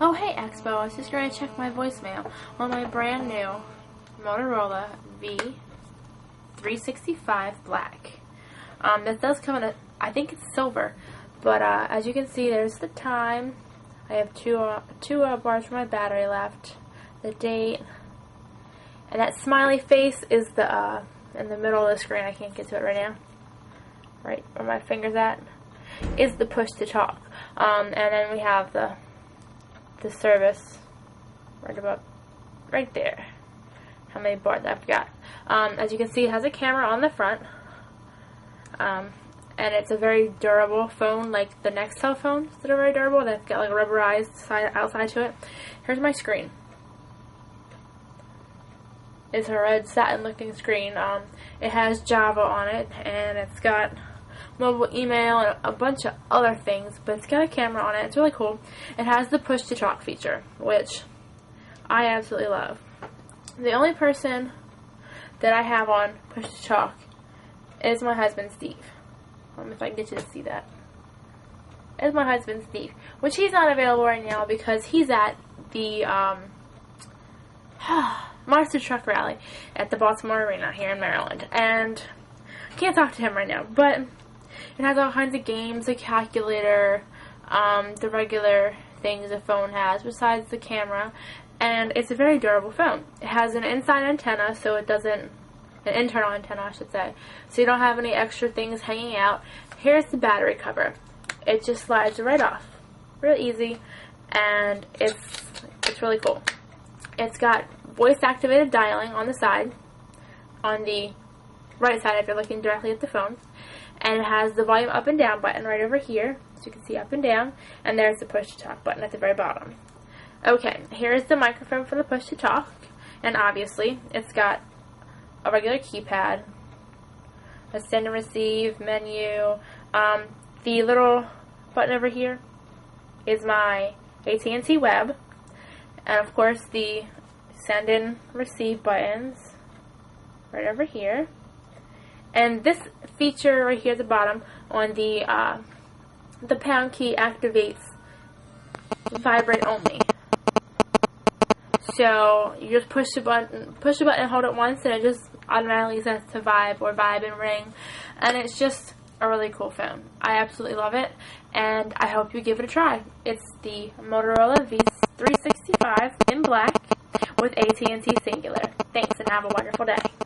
Oh, hey, Expo. I was just going to check my voicemail on my brand new Motorola V365 Black. Um, this does come in a, I think it's silver, but uh, as you can see, there's the time. I have two uh, two uh, bars for my battery left, the date, and that smiley face is the uh, in the middle of the screen. I can't get to it right now. Right where my finger's at is the push to talk. Um, and then we have the the service right about right there. How many bars I forgot. Um, as you can see, it has a camera on the front. Um, and it's a very durable phone, like the Nextel phones that are very durable. They've got like a rubberized side outside to it. Here's my screen. It's a red satin-looking screen. Um, it has Java on it, and it's got mobile email and a bunch of other things, but it's got a camera on it. It's really cool. It has the push to talk feature, which I absolutely love. The only person that I have on push to talk is my husband Steve. Um, if I can get you to see that. Is my husband Steve, which he's not available right now because he's at the um, Monster Truck Rally at the Baltimore Arena here in Maryland, and I can't talk to him right now. But it has all kinds of games, a calculator, um, the regular things a phone has besides the camera, and it's a very durable phone. It has an inside antenna, so it doesn't an internal antenna, I should say. So you don't have any extra things hanging out. Here's the battery cover. It just slides right off. Real easy, and it's it's really cool. It's got voice activated dialing on the side, on the right side if you're looking directly at the phone, and it has the volume up and down button right over here, so you can see up and down, and there's the push to talk button at the very bottom. Okay, here's the microphone for the push to talk, and obviously it's got a regular keypad, a send and receive menu. Um, the little button over here is my AT&T web, and of course the send and receive buttons right over here. And this feature right here at the bottom on the uh, the pound key activates vibrate only. So you just push the button, push the button and hold it once, and it just automatically sets to vibe or vibe and ring. And it's just a really cool phone. I absolutely love it, and I hope you give it a try. It's the Motorola V365 in black with AT&T Cingular. Thanks, and have a wonderful day.